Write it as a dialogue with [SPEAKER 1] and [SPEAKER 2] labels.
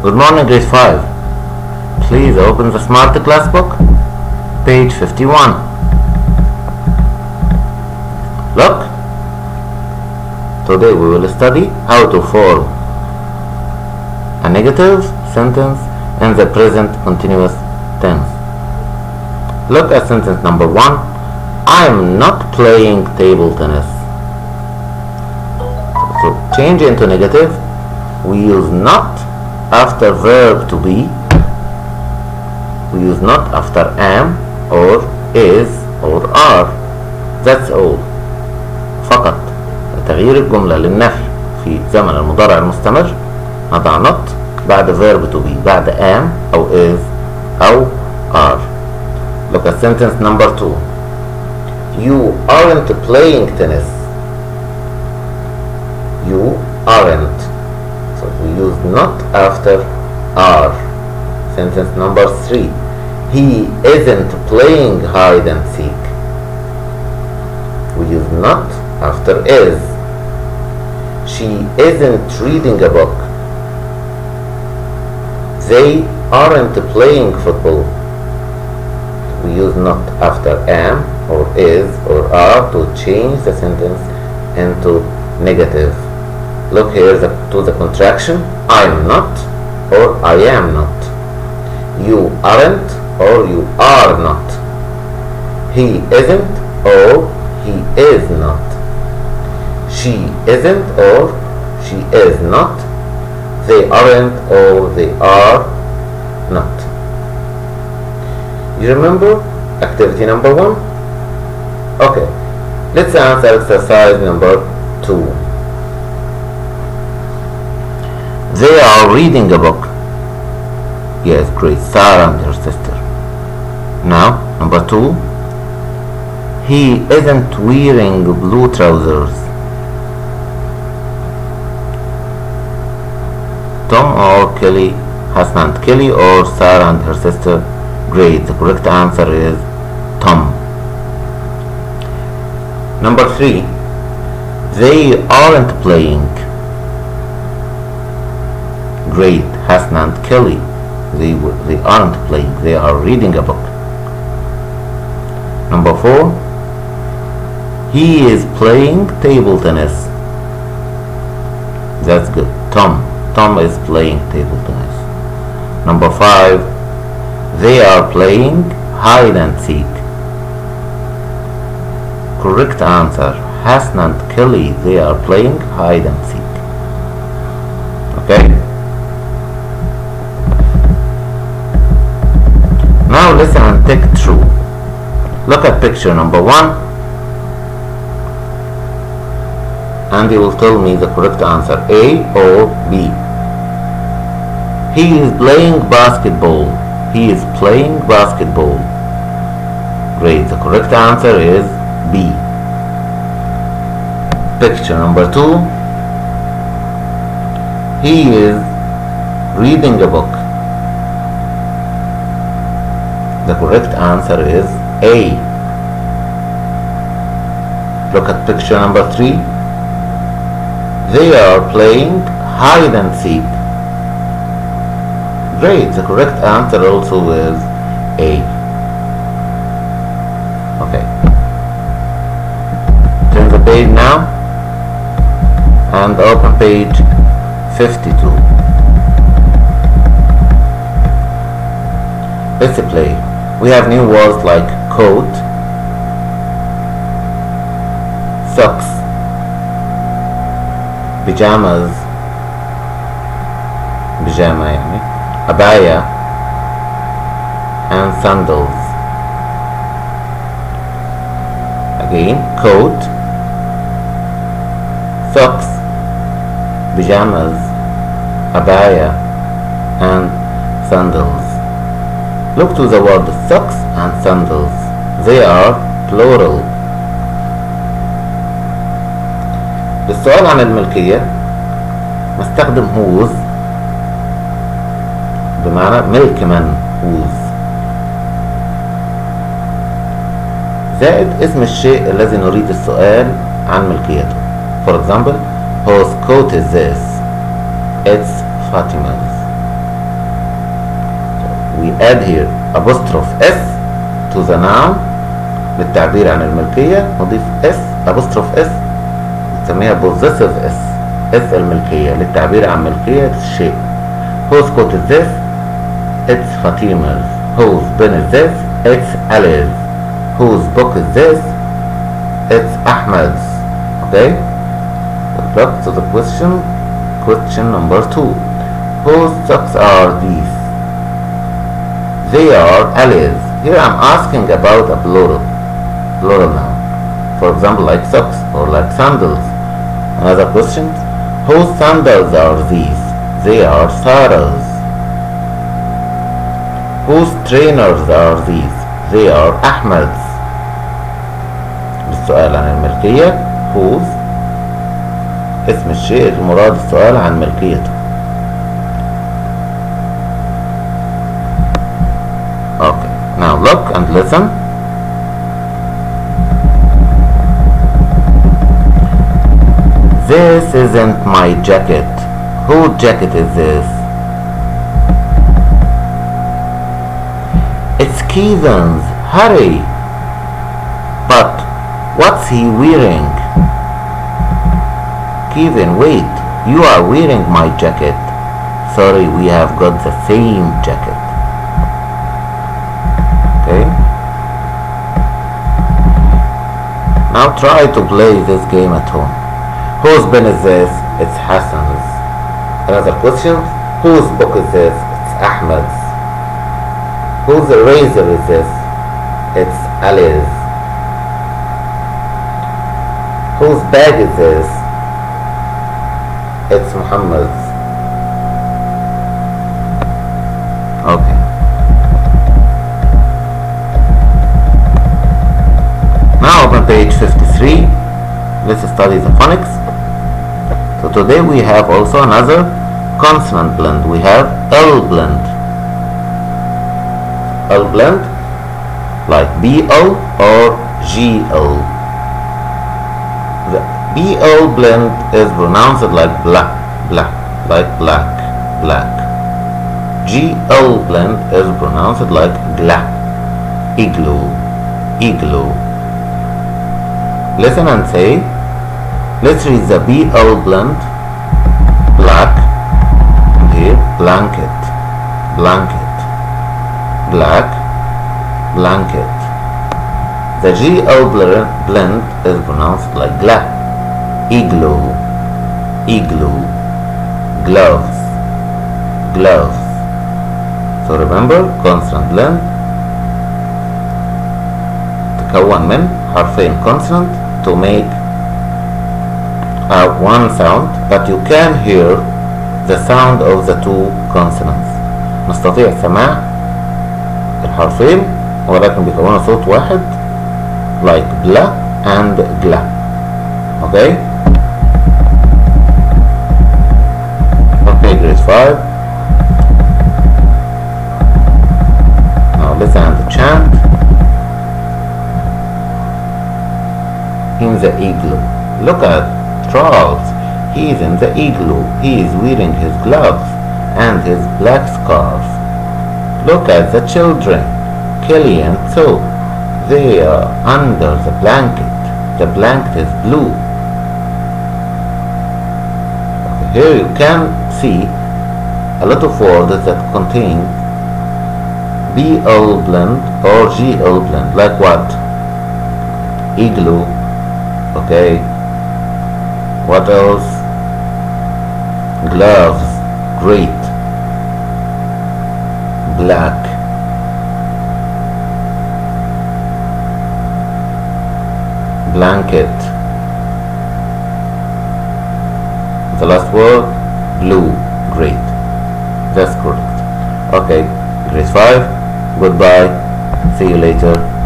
[SPEAKER 1] Good morning, grade 5. Please open the Smart Class book, page 51. Look. Today we will study how to form a negative sentence in the present continuous tense. Look at sentence number 1. I am not playing table tennis. So change into negative. We use not after verb to be we use not after am or is or are that's all فقط تغيير الجملة للنفي في زمن المضارع المستمر نضع not بعد verb to be بعد am أو is أو are look at sentence number two you aren't playing tennis you aren't so we use not after are. Sentence number three. He isn't playing hide and seek. We use not after is. She isn't reading a book. They aren't playing football. We use not after am or is or are to change the sentence into negative. Look here the, to the contraction. I'm not or I am not. You aren't or you are not. He isn't or he is not. She isn't or she is not. They aren't or they are not. You remember activity number one? Okay, let's answer exercise number two. They are reading a book. Yes, great. Sarah and her sister. Now, number two. He isn't wearing blue trousers. Tom or Kelly, Hassan and Kelly or Sarah and her sister. Great. The correct answer is Tom. Number three. They aren't playing. Great, Hassan and Kelly. They, they aren't playing, they are reading a book. Number four, he is playing table tennis. That's good. Tom. Tom is playing table tennis. Number five, they are playing hide and seek. Correct answer. Hassan and Kelly, they are playing hide and seek. Okay? Take true. Look at picture number one and you will tell me the correct answer A or B. He is playing basketball. He is playing basketball. Great. The correct answer is B. Picture number two. He is reading a book. The correct answer is A. Look at picture number three. They are playing hide and seek. Great, the correct answer also is A. Okay. Turn the page now and open page 52. Let's play we have new words like coat, socks, pajamas, pajama abaya, and sandals. Again, coat, socks, pajamas, abaya, and sandals. Look to the word socks and sandals. They are plural. للسؤال عن الملكية نستخدم whose بمعنى ملك من whose زائد اسم الشيء الذي نريد السؤال عن ملكيته For example, whose coat is this? It's Fatima's. we add here apostrophe s to the noun للتعبير عن الملكية نضيف s apostrophe s نسميها possessive s s الملكية للتعبير عن ملكية الشيء whose coat is this it's Fatima's whose pen is this it's Ali's whose book is this it's Ahmed's okay back to the question question number two whose socks are these they are Ali's. Here I'm asking about a plural, plural noun. For example, like socks or like sandals. Another question, whose sandals are these? They are Sarah's. Whose trainers are these? They are Ahmad's. السؤال عن الملكية whose اسم الشيء المراد السؤال عن ملكيته look and listen this isn't my jacket whose jacket is this it's Kevin's hurry but what's he wearing Kevin, wait. You are wearing my jacket. Sorry, we have got the same jacket. Okay? Now try to play this game at home. Whose pen is this? It's Hassan's. Another question. Whose book is this? It's Ahmed's. Whose razor is this? It's Ali's. Whose bag is this? It's Muhammad's. Okay. Page 53. Let's study the phonics. So today we have also another consonant blend. We have L blend. L blend like BL or GL. The BL blend is pronounced like black, black, like black, black. GL blend is pronounced like gla, igloo, igloo listen and say let's read the B.L. Blend black the blanket blanket black blanket the G.L. Blend is pronounced like gla. igloo igloo gloves gloves so remember consonant blend The K one men have same consonant to make uh, one sound but you can hear the sound of the two consonants نستطيع سماع الحرفين ولكن بيكونوا صوت واحد like bla and gla okay okay Look at Charles he is in the igloo he is wearing his gloves and his black scarf look at the children Kelly and Sue they are under the blanket. The blanket is blue. Here you can see a lot of words that contain BL blend or GL blend. Like what? Igloo. Okay. What else? Gloves. Great. Black. blanket. The last word, blue, great. That's correct. Okay, grade 5, goodbye, see you later.